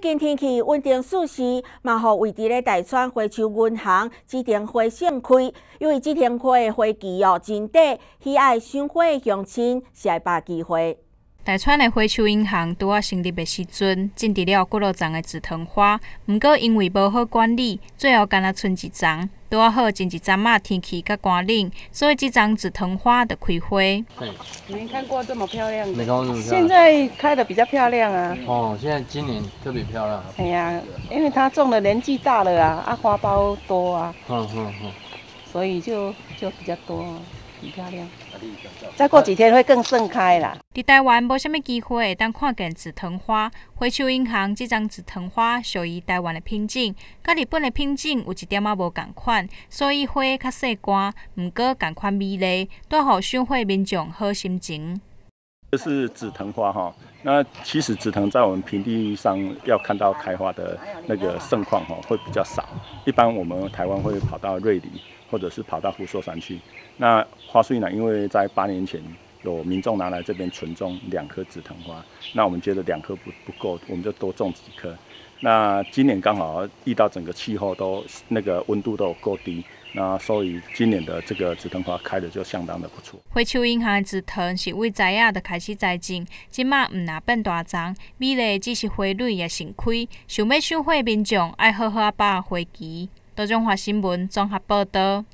最近天气稳定舒适，嘛，互位伫咧大川花球银行紫藤花盛开。因为紫藤花的花期哦真短，喜爱赏花的乡亲是爱把握机会。大川的花球银行拄啊成立的时阵，种植了几落丛的紫藤花，毋过因为无好管理，最后干那剩一丛。拄啊好前一阵仔天气较寒冷，所以这丛紫藤花就开花。没看过这么漂亮，没看过这么漂亮。现在开的比较漂亮啊。哦，现在今年特别漂亮。哎呀，因为它种的年纪大了啊，啊花苞多啊。嗯嗯嗯。所以就就比较多。很漂亮，再过几天会更盛开啦。伫台湾无虾米机会当看见紫藤花，花秋银行这张紫藤花属于台湾的品种，甲日本的品种有一点仔无共款，所以花较细干，毋过共款美丽，带予赏花民众好心情。这是紫藤花哈，那其实紫藤在我们平地上要看到开花的那个盛况哈，会比较少。一般我们台湾会跑到瑞丽。或者是跑到福寿山去。那花穗呢？因为在八年前有民众拿来这边纯种两棵紫藤花，那我们觉得两棵不不够，我们就多种几棵。那今年刚好遇到整个气候都那个温度都够低，那所以今年的这个紫藤花开的就相当的不错。花球银行的紫藤是为仔啊的开始栽种，即马毋若变大丛，美丽只是花蕊也盛开。想要赏花民众爱好好把握花期。多中华新闻综合报道。